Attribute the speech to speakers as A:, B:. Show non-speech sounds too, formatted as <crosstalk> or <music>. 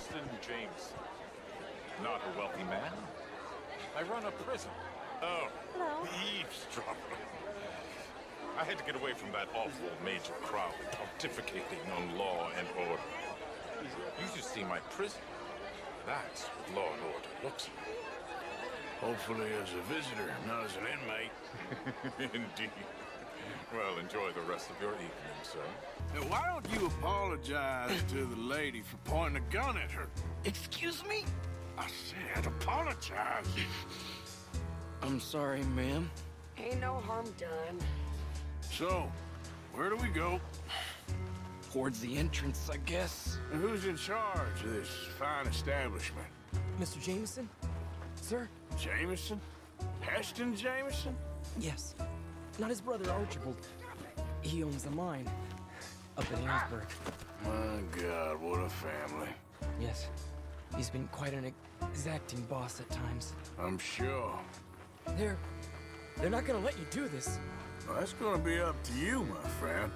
A: Heston James. Not a wealthy man. I run a prison. Oh,
B: Hello.
A: eavesdropper. I had to get away from that awful major crowd pontificating on law and order. You should see my prison. That's what law and order looks like.
C: Hopefully as a visitor, not as an inmate. <laughs>
A: Indeed. Well, enjoy the rest of your evening, sir.
C: Now, why don't you apologize to the lady for pointing a gun at her?
D: Excuse me?
C: I said apologize.
D: I'm sorry, ma'am.
B: Ain't no harm done.
C: So, where do we go?
D: Towards the entrance, I guess.
C: And who's in charge of this fine establishment?
D: Mr. Jameson? Sir?
C: Jameson? Heston Jameson?
D: Yes. Not his brother, Archibald. He owns the mine. Up in Annesburg.
C: My God, what a family.
D: Yes. He's been quite an exacting boss at times.
C: I'm sure.
D: They're... They're not gonna let you do this.
C: Well, that's gonna be up to you, my friend.